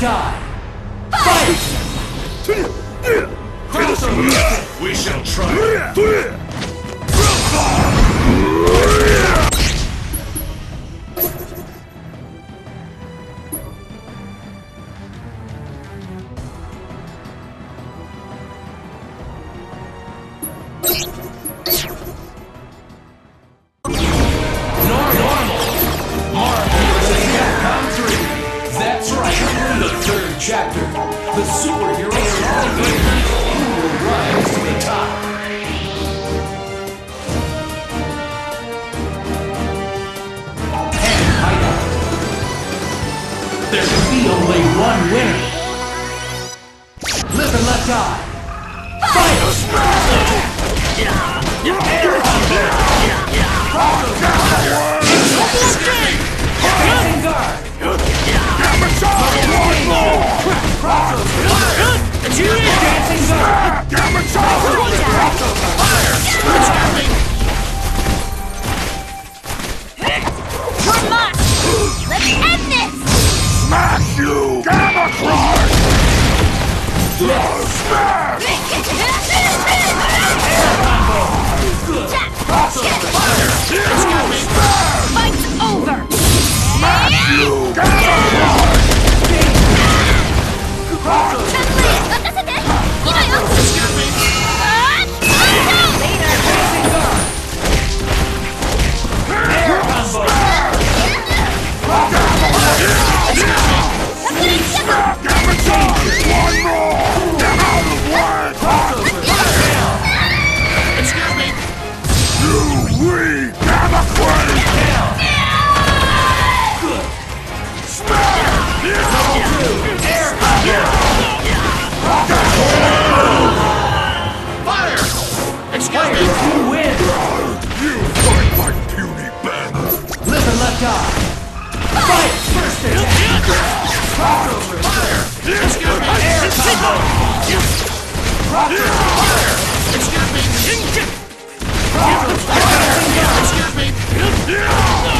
die! Fight! We shall try. Normal! One winner. Live and let die. Fight! Dancing Smash! Players, you win! You fight like puny Ben! Live and let die! Fight! First attack! Crossover! Fire! Excuse Air combo! Crossover! Fire! Air